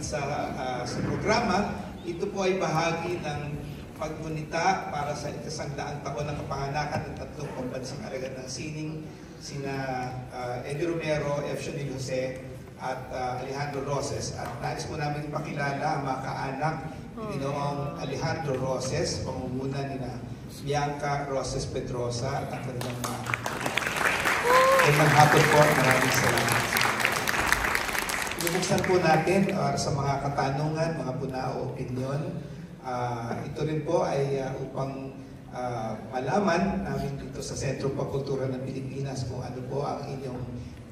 sa, uh, sa programa, ito po ay bahagi ng paggunita para sa ikasangdaang taon ng kapahanakan ng tatlong pambansang alagad ng sining, sina uh, Eddie Romero, F. Chanel Jose, at uh, Alejandro Roses. At nais po namin ipakilala ang mga kaanak ni Ginoong Alejandro Roses, pamumunan ni na Bianca Roses Pedrosa at ang kanilang mga Magandang hapon po. Maraming salamat. Ibubuksan po natin uh, sa mga katanungan, mga puna o opinion. Uh, ito rin po ay uh, upang uh, malaman namin dito sa Sentro Pagkultura ng Pilipinas kung ano po ang inyong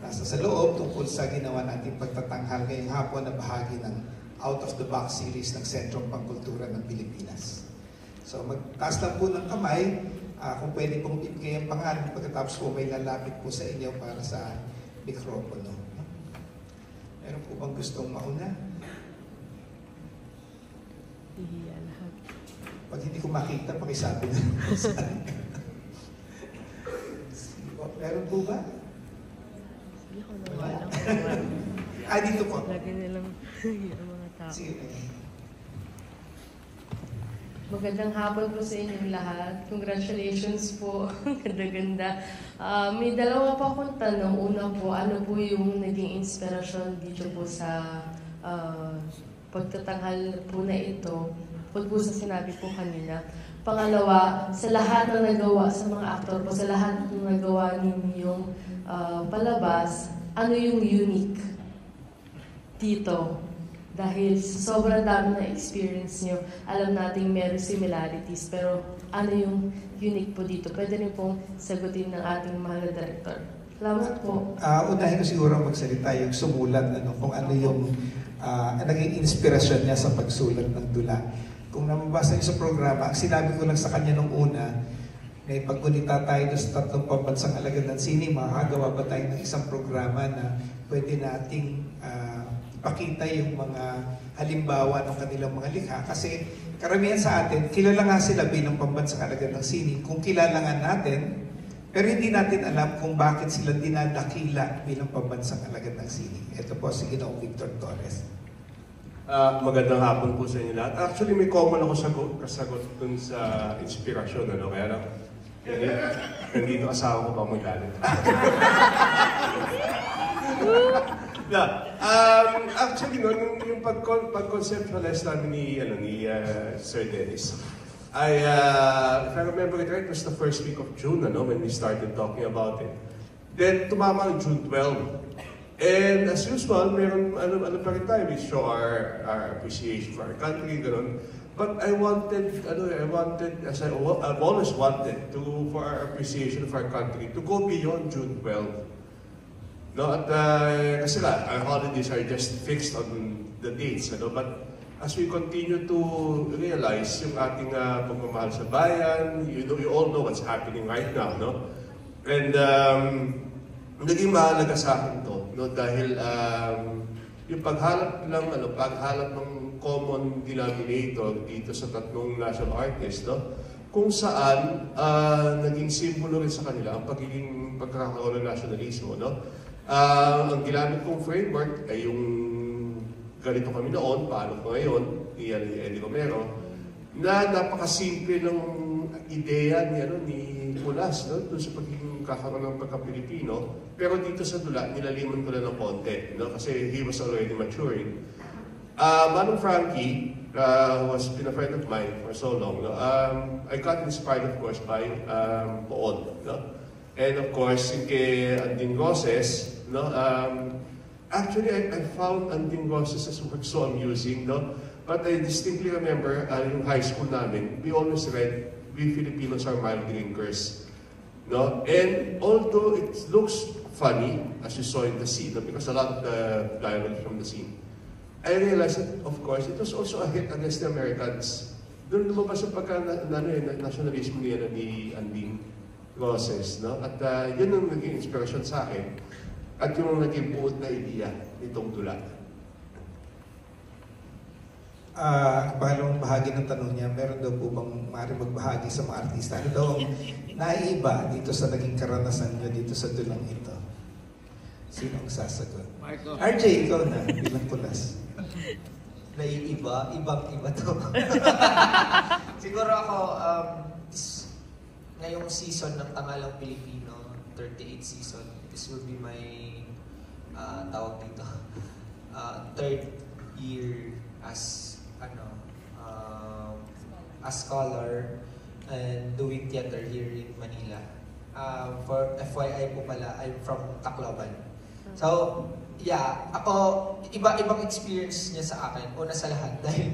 nasa sa loob tungkol sa ginawa nating pagtatanghal ngayong hapon na bahagi ng Out of the Box series ng Sentro Pagkultura ng Pilipinas. So magtaas lang po ng kamay uh, kung pwede pong ibigay ang pangalan pagkatapos po may lalapit po sa inyo para sa mikropono. Meron po bang gustong mauna? Hihiya lahat. Pag hindi ko makita, pakisabi na sa Meron po ba? Hindi ko naman ah, dito po. Lagi nilang mga tao. Sige. Magandang hapon po sa inyong lahat. Congratulations po. Ganda-ganda. Uh, may dalawa pa akong tanong. Una po, ano po yung naging inspirasyon dito po sa uh, pagtatanghal po na ito? Pag po sa sinabi po kanina. Pangalawa, sa lahat ng nagawa, sa mga aktor po, sa lahat ng nagawa ninyong uh, palabas, ano yung unique dito dahil sa sobrang dami na experience nyo, alam nating meron similarities, pero ano yung unique po dito? Pwede rin pong sagutin ng ating mahal na director. Salamat po. Uh, unahin ko siguro magsalita yung sumulat, ano, kung ano yung uh, naging inspirasyon niya sa pagsulat ng dula. Kung namabasa niyo sa programa, ang sinabi ko lang sa kanya nung una, may paggunita tayo sa tatlong pambansang alagad ng sini, makakagawa ba tayo ng isang programa na pwede nating uh, ipakita yung mga halimbawa ng kanilang mga likha. Kasi karamihan sa atin, kilala nga sila bilang pambansang alagad ng sini. Kung kilala nga natin, pero hindi natin alam kung bakit sila dinadakila bilang pambansang alagad ng sini. Ito po si Ginoong Victor Torres. Uh, magandang hapon po sa inyo lahat. Actually, may common ako sagot, kasagot dun sa inspirasyon. Ano? Kaya lang, hindi, nandito asawa ko pa magalit. Yeah. Um, actually, no, yung, yung pag-conceptualize namin ni, ano, ni uh, Sir Dennis, I, uh, if I remember it right, it was the first week of June, ano, when we started talking about it. Then, tumama ang June 12. And as usual, meron, ano, ano pa rin tayo, we show our, our appreciation for our country, gano'n. But I wanted, ano, I wanted, as I, I've always wanted to, for our appreciation of our country, to go beyond June 12. No, at uh, kasi nga, our holidays are just fixed on the dates, ano? but as we continue to realize yung ating uh, pagmamahal sa bayan, you, know, you all know what's happening right now, no? And um, naging mahalaga sa akin to, no? dahil um, yung paghalap lang, ano, paghalap ng common denominator dito sa tatlong national artists, no? kung saan uh, naging simbolo rin sa kanila ang pagiging pagkakaroon ng nationalismo, no? Uh, ang ginamit kong framework ay yung ganito kami noon, paano ko ngayon, ni, Eddie Romero, na napakasimple ng ideya ni, ano, ni Pulas no? doon sa pagiging kakaroon ng pagka-Pilipino. Pero dito sa dula, nilaliman ko na ng konti no? kasi he was already maturing. Uh, Manong Frankie, uh, who has been a friend of mine for so long, no? um, I got inspired, of course, by um, Poon. No? And of course, kay Anding Roses, No? Um, actually, I, I found Anding Roses' work so amusing. No? But I distinctly remember uh, yung high school namin, we always read, we Filipinos are mild drinkers. No? And although it looks funny, as you saw in the scene, because a lot of the dialogue from the scene, I realized that, of course, it was also a hit against the Americans. Doon lumabas yung pagka na, na, na, nationalism niya ni Anding Roses. No? At uh, yun ang naging inspiration sa akin at yung naging buod na ideya nitong tula. Ah, ang pangalawang bahagi ng tanong niya, meron daw po bang maaari magbahagi sa mga artista? Ano daw ang naiba dito sa naging karanasan niyo dito sa dulang ito? Sino ang sasagot? Marco. RJ, ikaw na, bilang kulas. naiiba, ibang iba to. Siguro ako, um, ngayong season ng Tangalang Pilipino, 38 season, this will be my, uh, tawag dito, uh, third year as, ano, um, as scholar and doing theater here in Manila. Um, for FYI po pala, I'm from Tacloban. So, yeah, ako, iba-ibang experience niya sa akin. Una sa lahat, dahil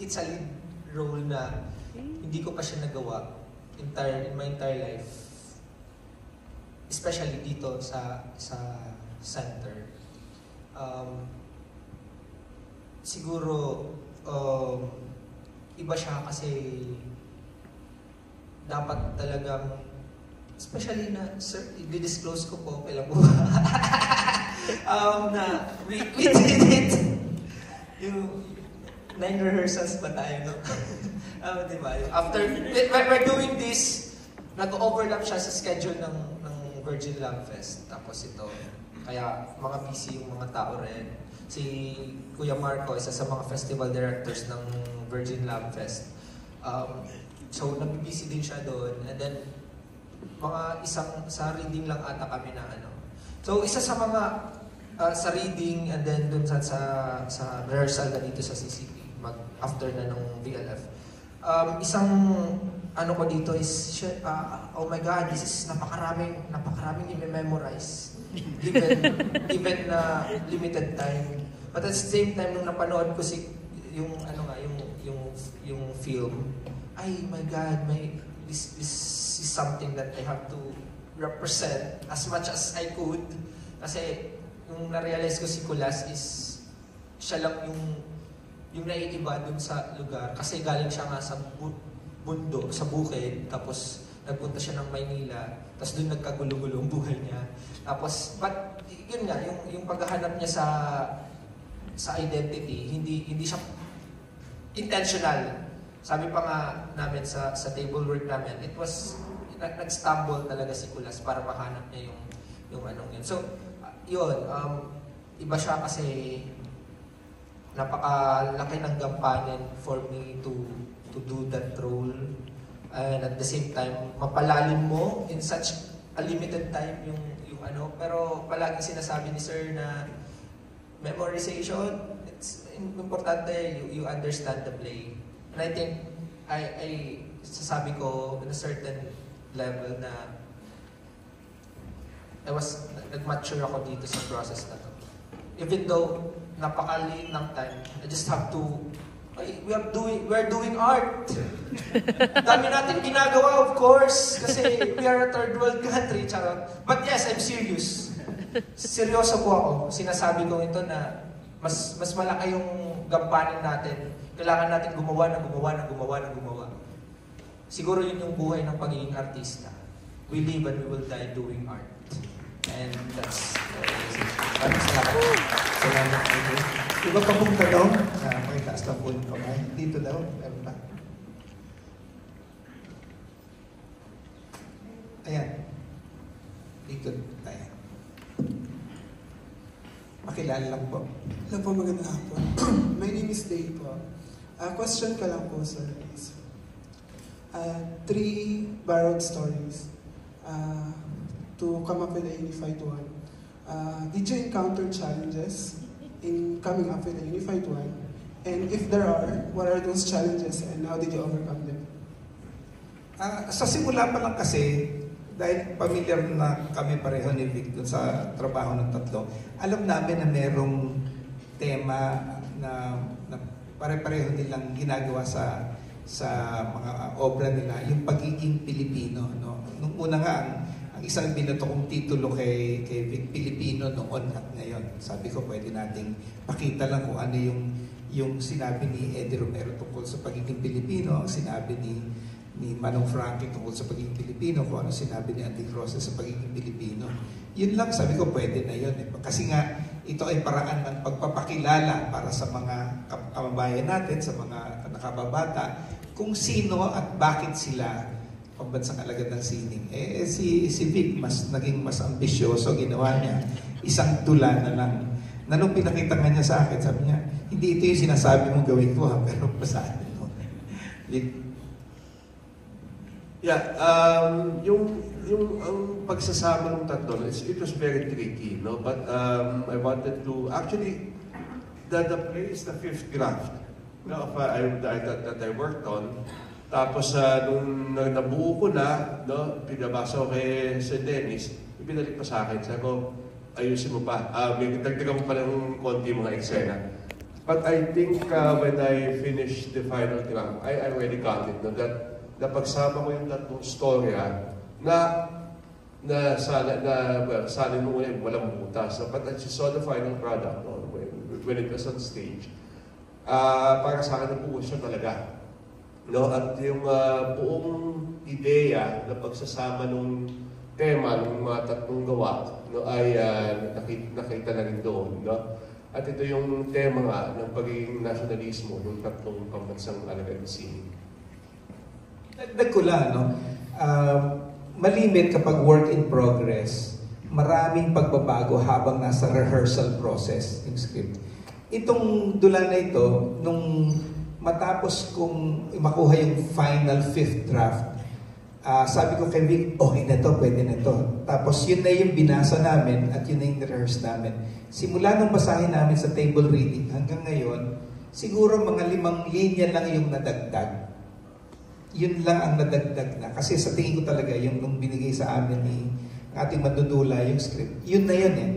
it's a lead role na hindi ko pa siya nagawa entire, in my entire life. Especially dito sa sa center. Um, siguro, um, iba siya kasi dapat talagang Especially na, sir, i-disclose ko po, kailan po um, na, we, we did it. Yung nine rehearsals ba tayo, no? um, di ba? After, we're doing this, nag-overlap siya sa schedule ng, ng Virgin Love Fest. Tapos ito, kaya mga busy yung mga tao rin. Si Kuya Marco, isa sa mga festival directors ng Virgin Love Fest. Um, so, nag-busy din siya doon. And then, mga isang sa reading lang ata kami na ano. So isa sa mga uh, sa reading and then dun sa sa, sa rehearsal na dito sa CCP mag after na ng VLF. Um, isang ano ko dito is uh, oh my god, this is napakaraming napakaraming i-memorize given given na limited time. But at the same time nung napanood ko si yung ano nga yung yung yung film, ay my god, may this this is something that I have to represent as much as I could. Kasi yung na-realize ko si Kulas is siya lang yung yung naiiba dun sa lugar. Kasi galing siya nga sa bu- bundok, sa bukid, tapos nagpunta siya ng Maynila, tapos dun nagkagulo-gulo ang buhay niya. Tapos, but yun nga, yung, yung paghahanap niya sa sa identity, hindi hindi siya intentional. Sabi pa nga namin sa sa table work namin, it was nag- nag-stumble talaga si Kulas para mahanap niya yung yung anong yun. So, yun, um, iba siya kasi napakalaki ng gampanin for me to to do that role. And at the same time mapalalim mo in such a limited time yung yung ano. Pero palagi sinasabi ni sir na memorization it's importante you, you understand the play and I think I I sasabi ko in a certain level na I was nag-mature ako dito sa process na to. Even though napakaliit ng time. I just have to ay, we are doing we are doing art. Dami natin ginagawa of course kasi we are a third world country charot. But yes I'm serious. Seryoso po ako. Sinasabi ko ito na mas mas malaki yung gampanin natin. Kailangan natin gumawa na gumawa na gumawa na gumawa. Siguro yun yung buhay ng pagiging artista. We live and we will die doing art and that's Maraming salamat. Salamat RJ. Iba pa pong tanong? Uh, pakitaas lang po yung kamay. Dito daw, meron pa. Ayan. Dito, ayan. Makilala lang po. Hello po, magandang hapon. My name is Dave po. Uh, question ka lang po, sir. is, Uh, three borrowed stories uh, to come up with a unified one. Uh, did you encounter challenges in coming up with a unified one? And if there are, what are those challenges and how did you overcome them? Ah, sa simula pa lang kasi, dahil familiar na kami pareho ni Vic sa trabaho ng tatlo, alam namin na merong tema na, na pare-pareho nilang ginagawa sa sa mga obra nila, yung pagiging Pilipino. No? Nung una nga, ang isang binato kong titulo kay, kay Pilipino noon at ngayon. Sabi ko, pwede nating pakita lang kung ano yung, yung sinabi ni Eddie Romero tungkol sa pagiging Pilipino, sinabi ni ni Manong Frankie tungkol sa pagiging Pilipino, kung ano sinabi ni Andy Rosa sa pagiging Pilipino. Yun lang, sabi ko, pwede na yun. Eh. Kasi nga, ito ay paraan ng pagpapakilala para sa mga kababayan natin, sa mga nakababata, kung sino at bakit sila pambansang alagad ng sining. Eh, si, si Vic, mas naging mas ambisyoso, ginawa niya isang tula na lang. Na nung pinakita nga niya sa akin, sabi niya, hindi ito yung sinasabi mong gawin ko ha, pero basahin mo. Yeah, um, yung yung ang pagsasama ng tatlo, it was very tricky, no? But um, I wanted to actually the the play is the fifth draft no, of, uh, I, that, that I worked on. Tapos uh, nung na, nabuo ko na, no, pinabasa ko kay Sir Dennis, ibinalik pa sa akin. Sabi ko, ayusin mo pa. Uh, may dagdagan mo pa ng konti mga eksena. But I think uh, when I finished the final draft, I, already got it. No, that na pagsama ko yung tatlong storya na na sana na well, sana nung una walang butas. But as you saw the final product no, when, when it was on stage, ah para sa akin nabuo siya talaga. No? At yung ah, buong ideya na pagsasama nung tema ng mga tatlong gawa no, ay uh, nakita, nakita na rin doon. No? At ito yung tema nga ng pagiging nationalismo ng tatlong pambansang alagad ng sining. Dagdag ko lang, no? Um, malimit kapag work in progress, maraming pagbabago habang nasa rehearsal process yung script. Itong dula na ito, nung matapos kong makuha yung final fifth draft, ah, sabi ko kay Vic, okay na to, pwede na to. Tapos yun na yung binasa namin at yun na yung rehearse namin. Simula nung basahin namin sa table reading hanggang ngayon, siguro mga limang linya lang yung nadagdag yun lang ang nadagdag na. Kasi sa tingin ko talaga, yung nung binigay sa amin ni ng ating mandudula yung script, yun na yun eh.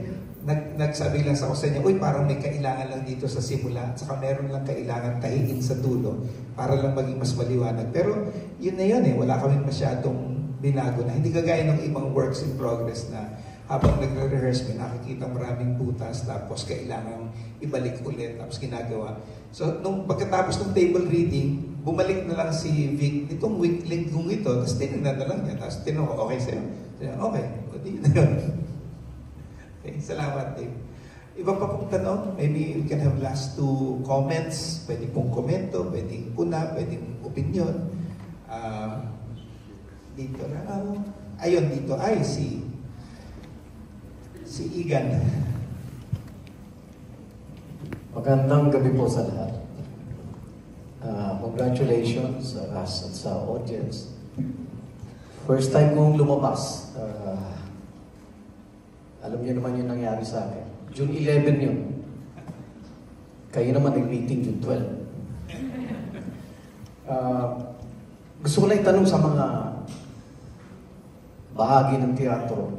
Nag, nagsabi lang sa ako uy, parang may kailangan lang dito sa simula, at saka meron lang kailangan tahiin sa dulo para lang maging mas maliwanag. Pero yun na yun eh, wala kami masyadong binago na. Hindi kagaya ng ibang works in progress na habang nagre-rehearse may nakikita maraming butas tapos kailangan ibalik ulit tapos ginagawa. So, nung pagkatapos ng table reading, bumalik na lang si Vic itong week linggong ito, tapos tinignan na lang niya, tapos tinanong okay sa'yo? Okay, o di na yun. Okay, salamat Dave. Iba pa pong tanong, maybe we can have last two comments, pwede pong komento, pwedeng puna, pwedeng opinion. Ah, dito na, ayun dito, ay si si Igan. Magandang gabi po sa lahat. Ah, congratulations sa us at sa audience. First time kong lumabas. Alam niyo naman yung nangyari sa akin. June 11 yun. Kayo naman nag-meeting June 12. Ah, gusto ko lang itanong sa mga bahagi ng teatro.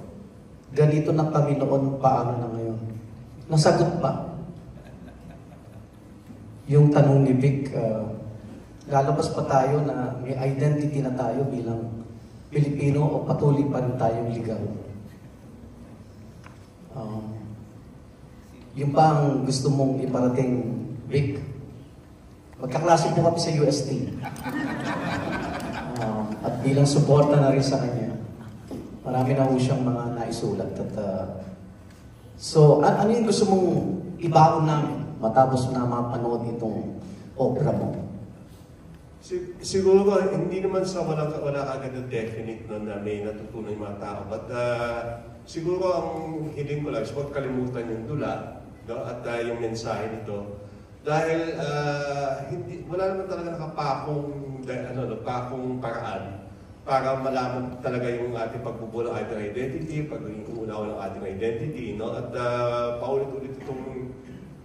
Ganito na kami noon, paano na ngayon? Nasagot ba? yung tanong ni Vic, uh, lalabas pa tayo na may identity na tayo bilang Pilipino o patuloy pa rin tayong ligaw. Um, yung ang gusto mong iparating, Vic, magkaklase po kami sa UST. Um, at bilang suporta na rin sa kanya, marami na ho siyang mga naisulat. At, uh, so, an- ano yung gusto mong ibaon namin matapos na mapanood itong opera mo? Si- siguro ba, hindi naman sa wala, wala agad na definite no, na may natutunan yung mga tao. But uh, siguro ang hiling ko lang is kalimutan yung dula no, at uh, yung mensahe nito. Dahil uh, hindi, wala naman talaga nakapakong, ano, no, pakong paraan para malaman talaga yung ating pagbubuo ng ating identity, pagiging unaw ng ating identity. No? At uh, paulit-ulit itong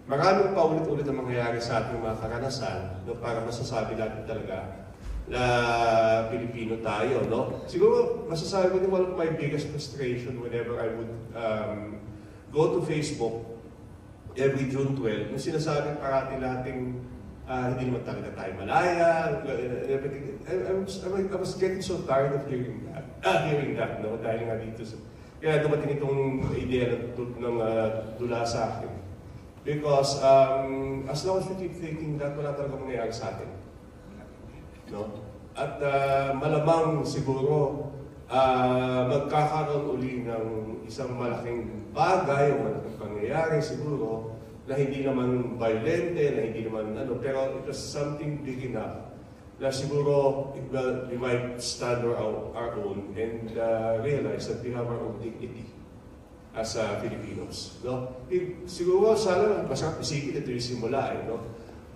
Maraming paulit-ulit ang mangyayari sa ating mga karanasan no, para masasabi natin talaga na Pilipino tayo. No? Siguro, masasabi ko din one of my biggest frustration whenever I would um, go to Facebook every June 12, yung sinasabi parati nating ah, hindi naman talaga tayo malaya, everything. I, I, was, I, was- getting so tired of hearing that. Ah, hearing that, no? Dahil nga dito sa... Kaya dumating itong idea ng, ng ah, dula sa akin. Because um, as long as we keep thinking that, wala talaga mangyayari sa atin. No? At ah, malamang siguro ah, magkakaroon uli ng isang malaking bagay o malaking pangyayari siguro na hindi naman violente, na hindi naman ano, pero it was something big enough na siguro it will, we might stand our, our own and uh, realize that we have our own dignity as uh, Filipinos. No? I- siguro sana masarap isipin ito yung simula. Eh, no?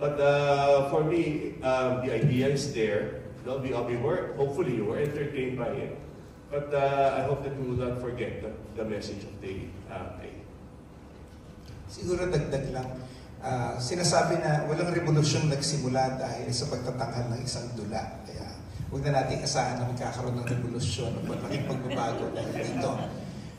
But uh, for me, um, the idea is there. No? We, uh, we were, hopefully you were entertained by it. But uh, I hope that we will not forget the, the message of the uh. Siguro dagdag lang. Ah, sinasabi na walang revolusyon nagsimula dahil sa pagtatanghal ng isang dula. Kaya huwag na natin asahan na magkakaroon ng revolusyon o malaking pagbabago dahil dito.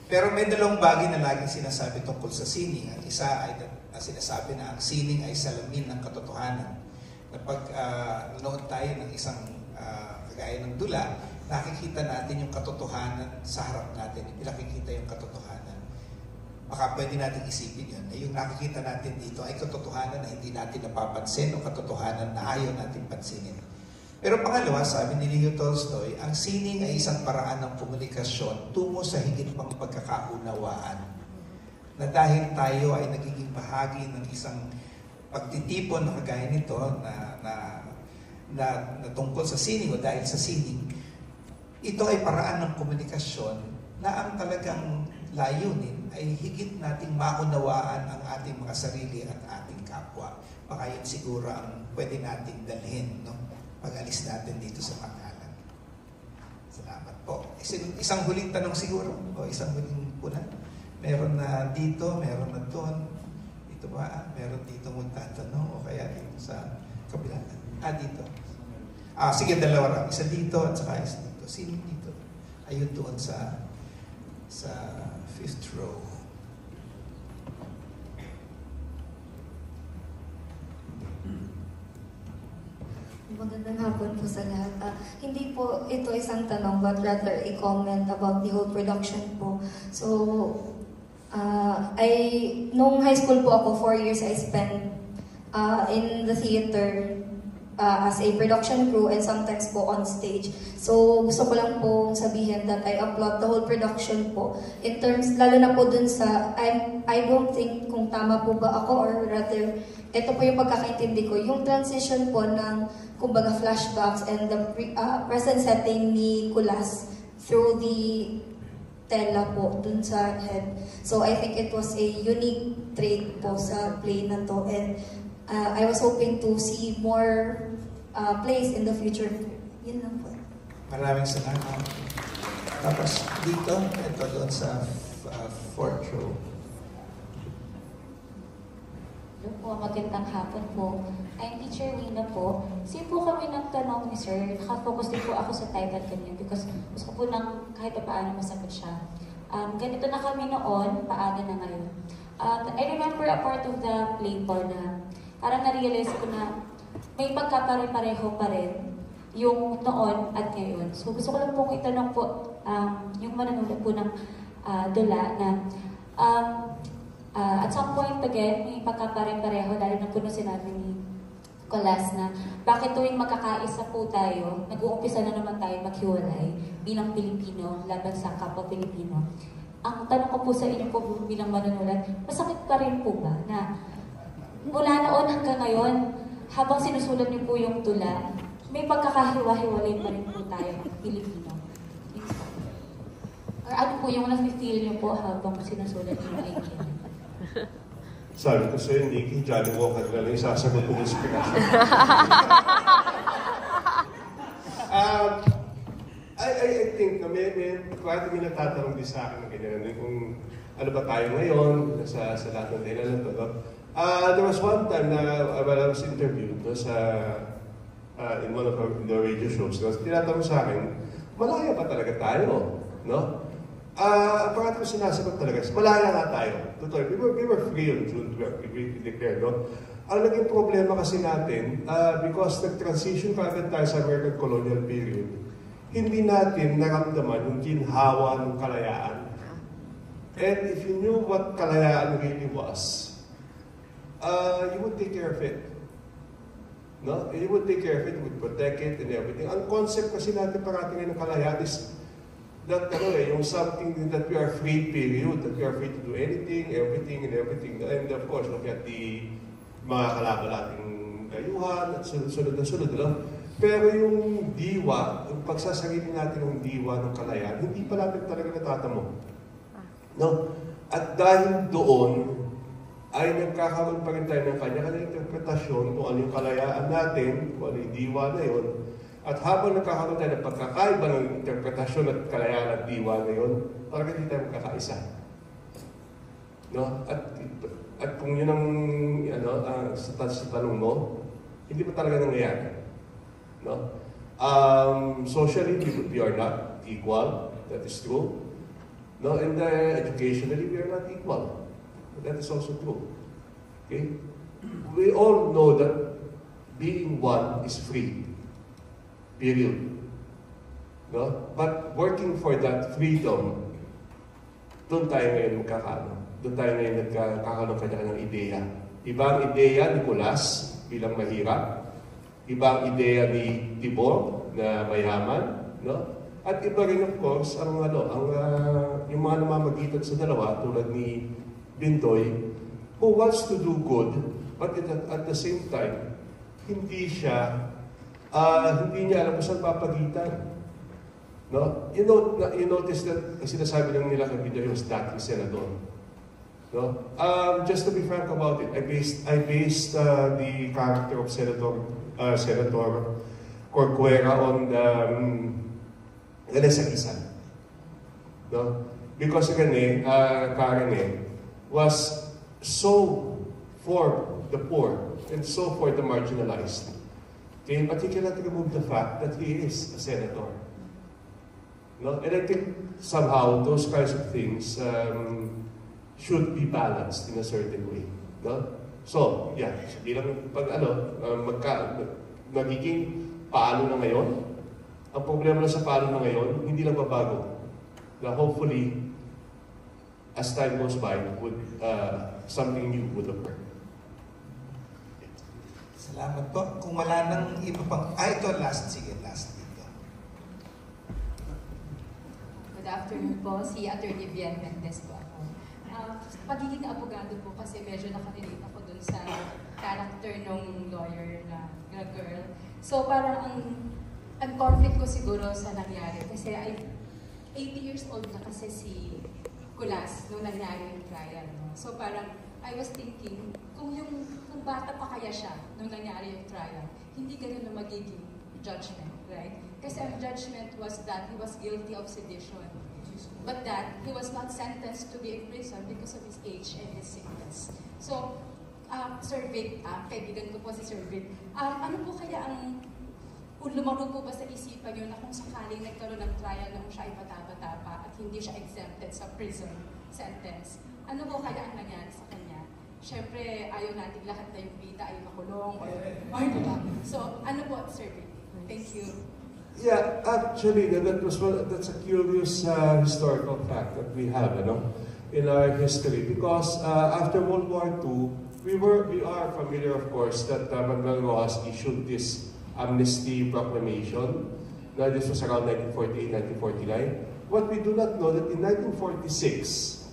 Pero may dalawang bagay na laging sinasabi tungkol sa sining. Ang isa ay na sinasabi na ang sining ay salamin ng katotohanan. Kapag uh, nanood tayo ng isang ah, kagaya ng dula, nakikita natin yung katotohanan sa harap natin. Pinakikita yung katotohanan baka pwede natin isipin yun. Eh, yung nakikita natin dito ay katotohanan na hindi natin napapansin o katotohanan na ayaw natin pansinin. Pero pangalawa, sabi ni Leo Tolstoy, ang sining ay isang paraan ng komunikasyon tungo sa higit pang pagkakaunawaan. Na dahil tayo ay nagiging bahagi ng isang pagtitipon na kagaya nito na, na, na, na tungkol sa sining o dahil sa sining, ito ay paraan ng komunikasyon na ang talagang layunin ay higit nating maunawaan ang ating mga sarili at ating kapwa. Baka yun siguro ang pwede nating dalhin no? pag alis natin dito sa pangalan. Salamat po. Isang, isang huling tanong siguro o isang huling puna. Meron na dito, meron na doon. Dito ba? Meron dito magtatanong o kaya dito sa kabila. Ah, dito. Ah, sige, dalawa lang. Isa dito at saka isa dito. Sino dito? Ayun doon sa sa fifth row. Magandang hapon po sa lahat. Ah, hindi po ito isang tanong but rather a comment about the whole production po. So, ah, I, nung high school po ako, four years I spent ah, in the theater ah, as a production crew and sometimes po on stage. So, gusto ko lang po sabihin that I applaud the whole production po. In terms, lalo na po dun sa, I'm, I don't think kung tama po ba ako or rather, ito po yung pagkakaintindi ko. Yung transition po ng, kumbaga, flashbacks and the ah, present setting ni Kulas through the tela po dun sa head. So I think it was a unique trait po sa play na to and uh, I was hoping to see more uh, plays in the future. Yun lang po. Maraming salamat. Tapos dito, ito doon sa uh, fourth row. Hello po, magandang hapon po. I'm Teacher Wina po. Kasi po kami nagtanong ni Sir, nakafocus din po ako sa title kanina because gusto po nang kahit pa paano masagot siya. Um, ganito na kami noon, paano na ngayon. Um, I remember a part of the play po na parang na-realize ko na may pagkapare-pareho pa rin yung noon at ngayon. So gusto ko lang pong itanong po um, yung manonood po ng ah, dula na um, Ah, at some point again, may pagkapare-pareho, lalo na po na sinabi ni Colas na bakit tuwing magkakaisa po tayo, nag-uumpisa na naman tayo maghiwalay bilang Pilipino laban sa kapwa Pilipino. Ang tanong ko po sa inyo po bilang manunulat, masakit pa rin po ba na mula noon hanggang ngayon, habang sinusulat niyo po yung tula, may pagkakahiwa-hiwalay pa rin po tayo Pilipino. Or ano po yung nafe-feel niyo po habang sinusulat niyo idea? Sabi ko sa'yo, Nikki, Johnny Walker na lang yung sasagot kong inspirasyon. um, I, I, I think na may, may, kahit may nagtatanong din sa akin ng ganyan, kung ano ba tayo ngayon sa, sa lahat ng dahilan. No? Uh, there was one time na uh, when I was interviewed no, sa, uh, in one of our, the radio shows, no, tinatanong sa akin, malaya ba talaga tayo? No? Ah, uh, parang ko sinasagot talaga, malaya nga tayo. Totoo, we were, we were free on June 12, we declared, no? Ang naging problema kasi natin, uh, because nag-transition kagad tayo sa American colonial period, hindi natin naramdaman yung ginhawa ng kalayaan. And if you knew what kalayaan really was, uh, you would take care of it. No? You would take care of it, you would protect it and everything. Ang concept kasi natin parating ng kalayaan is that ano eh, yung something that we are free period, that we are free to do anything, everything, and everything. And of course, look at the mga kalaban nating dayuhan at sunod-sunod na sunod. Ano? Pero yung diwa, yung pagsasarili natin ng diwa ng kalayaan, hindi pa natin talaga natatamo. No? At dahil doon, ay nagkakaroon pa rin tayo ng kanya-kanya interpretasyon kung ano yung kalayaan natin, kung ano yung diwa na yun. At habang nagkakaroon tayo ng pagkakaiba ng interpretasyon at kalayaan at diwa na yun, parang hindi tayo magkakaisa. No? At, at kung yun ang ano, uh, sa, sa tanong mo, hindi pa talaga nangyayari. No? Um, socially, we, we are not equal. That is true. No? And uh, educationally, we are not equal. That is also true. Okay? We all know that being one is free. Period. No? But working for that freedom, doon tayo ngayon magkakaano. Doon tayo ngayon nagkakaroon kanya ng ideya. Iba ang ideya ni Kulas bilang mahirap. Iba ang ideya ni Tibor na mayaman. No? At iba rin of course ang ano, ang uh, yung mga namamagitan sa dalawa tulad ni Bintoy who wants to do good but at, at the same time hindi siya uh, hindi niya alam kung saan papagitan. No? You, know, you notice that sinasabi lang nila kay Bintoy was dating senador. No? Um, just to be frank about it, I based I based uh, the character of Senator uh, Senator Corcuera on the um, Galesagisan. No? Because Rene, uh, Karene, was so for the poor and so for the marginalized. Okay, but he cannot remove the fact that he is a senator. No? And I think somehow those kinds of things um, should be balanced in a certain way. No? So, yeah, bilang pag ano, uh, magka, magiging paano na ngayon, ang problema na sa paano na ngayon, hindi lang babago. Na hopefully, as time goes by, would, uh, something new would occur. Salamat po. Kung wala nang iba pang... Ah, ito last. Sige, last dito. Good afternoon po. Si Attorney Bien Mendez po ako. Uh, pagiging abogado po kasi medyo nakarelate ako dun sa character ng lawyer na, na girl. So parang ang, ang conflict ko siguro sa nangyari kasi ay 80 years old na kasi si Kulas nung nangyari yung trial. No? So parang I was thinking, kung yung kung bata pa kaya siya nung nangyari yung trial, hindi ganun na magiging judgment, right? Kasi ang judgment was that he was guilty of sedition. But that he was not sentenced to be in prison because of his age and his sickness. So, uh, Sir Vic, uh, kaibigan ko po si Sir Vic, um, ano po kaya ang lumaro po ba sa isipan niyo na kung sakaling nagkaroon ng trial nung siya ay bata-bata pa at hindi siya exempted sa prison sentence, ano po kaya ang nangyari sa kanya? Siyempre, ayaw natin lahat na yung bita ay makulong or, ay, diba? So, ano po, Sir Vic? Thank you. Yeah, actually, that, was one, that's a curious uh, historical fact that we have, you know, in our history. Because uh, after World War II, we were, we are familiar, of course, that uh, Manuel Rojas issued this amnesty proclamation. Now, this was around 1948, 1949. What we do not know that in 1946, no,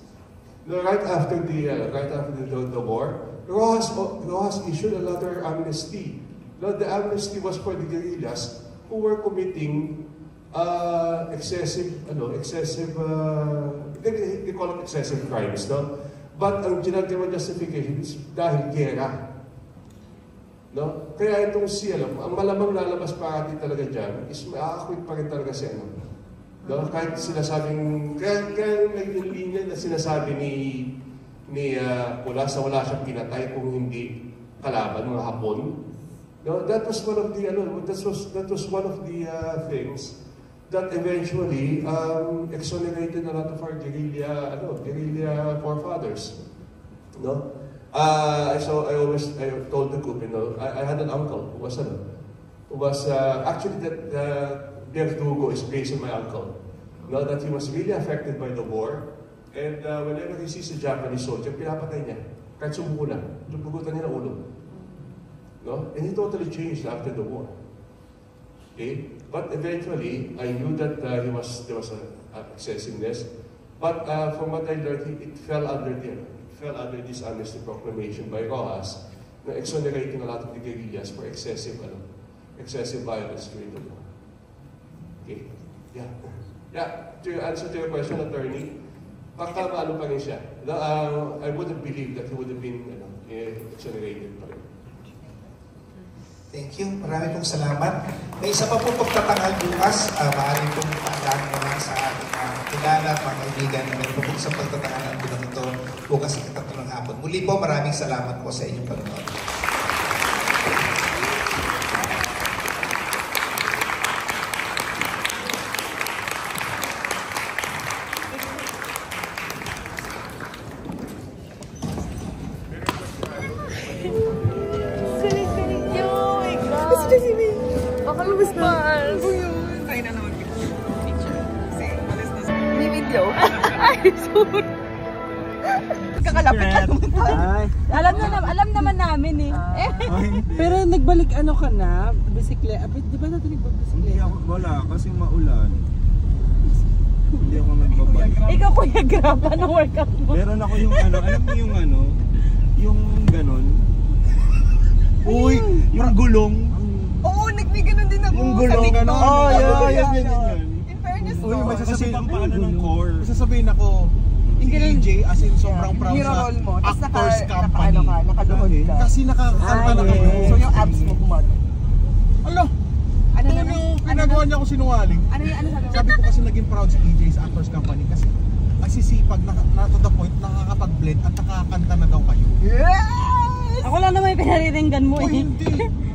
right after the uh, right after the, the war, Rojas, Rojas issued another amnesty. No, the amnesty was for the guerrillas who were committing uh, excessive, ano, excessive, uh, they, they call it excessive crimes, no? But ang ginagawa justification is dahil gera. No? Kaya itong si, alam, ang malamang lalabas pa atin talaga dyan is ma-acquit pa rin talaga si ano. No? Kahit sinasabing, kaya, kaya may linya na sinasabi ni ni uh, wala sa wala siyang pinatay kung hindi kalaban, mga Hapon. No, that was one of the ano, that was that was one of the uh, things that eventually um, exonerated a lot of our guerrilla, ano, guerrilla forefathers. No? Uh, so I always I told the group, you know, I, I had an uncle who was ano, who was uh, actually that uh, Verdugo is based on my uncle. No, that he was really affected by the war. And uh, whenever he sees a Japanese soldier, pinapatay niya. Kahit sumuko na. Lupugutan niya ng ulo. No? And he totally changed after the war. Okay? But eventually, I knew that uh, he was there was a, a excessiveness. But uh, from what I learned, he, it fell under the, it fell under this amnesty proclamation by Rojas na exonerating a lot of the guerrillas for excessive, ano, excessive violence during the war. Okay? Yeah. Yeah. To answer to your question, attorney, baka ano pa rin siya. The, uh, I would have believed that he would have been ano, eh, exonerated pa rin. Thank you. Marami pong salamat. May isa pa po pagtatangal bukas. Uh, maaari pong paalam naman sa ating mga kilala, mga kaibigan na meron po po sa pagtatangal ng ito bukas sa katatlo ng hapon. Muli po, maraming salamat po sa inyong panonood. Kakalapit lang naman tayo. Alam na naman, alam naman namin eh. Pero nagbalik ano ka na, bisikleta. Di ba natin nagbabisikleta? Hindi ako, wala, kasi maulan. Hindi ako nagbabike. Ikaw kuya Grab, ano workout mo? Meron ako yung ano, alam mo yung ano, yung ganon. Uy, yung gulong. Oo, nagbigay ganun din ako. Yung gulong, ano? Oh, yeah, yeah, yeah, yeah, yeah. In fairness, Uy, no. may sasabihin ang paano ng core. May sasabihin ako, si AJ as in sobrang proud Hero sa mo. Tapos naka, actors naka, company. ano ka, nakaluhod ka. Kasi nakakakanta na kami. So yung abs mo gumagano. Ano? Ano Ano naman? yung Ano ginagawa niya ako sinungaling? Ano yung ano sabi mo? Sabi ko kasi naging proud si AJ sa Actors Company kasi masisipag na, na to the point nakakapag-blend at nakakanta na daw kayo. Yes! Ako lang naman yung pinariringgan mo eh. hindi.